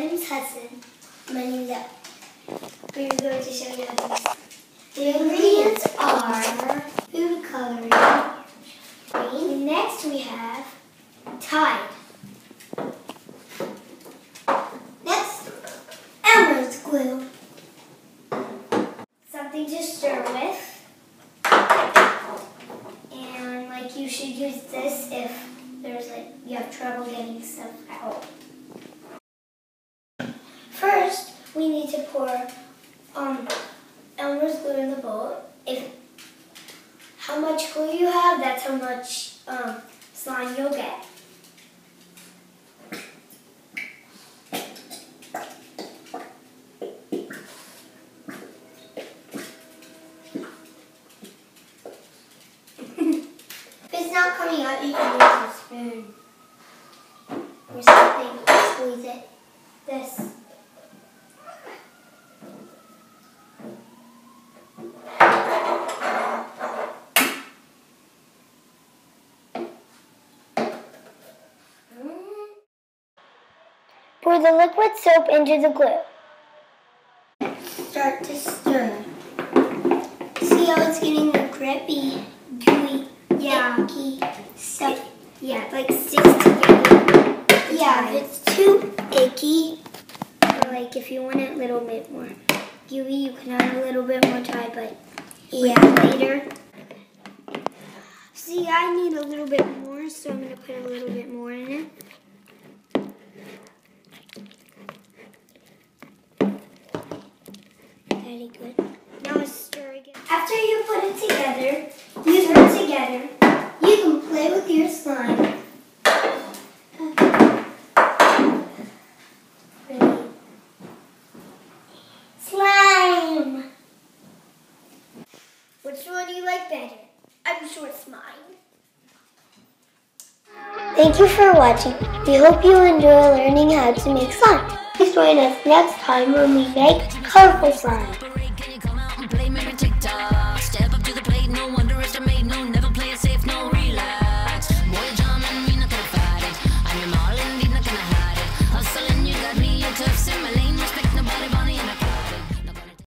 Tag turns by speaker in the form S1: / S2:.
S1: name's Hudson. Manila. We're going to show you how to the ingredients are food coloring. Green. Next we have Tide. Next, Elmer's glue. Something to stir with. And like you should use this if there's like you have trouble getting stuff out we need to pour um, Elmer's glue in the bowl. If how much glue you have, that's how much um, slime you'll get. if it's not coming out, you can use a spoon or something squeeze it. This. Pour the liquid soap into the glue. Start to stir. See how it's getting the grippy, gooey, yeah. icky? Yeah, like sticks together. Yeah, it's too icky, like if you want it a little bit more gooey, you can add a little bit more Tide, but yeah, later. See, I need a little bit more, so I'm going to put a little bit more in it. Good. Now stir again. After you put it together, you stir it together, you can play with your slime. Ready? Slime! Which one do you like better? I'm sure it's mine. Thank you for watching. We hope you enjoy learning how to make slime. Join us next time when we make colorful slime.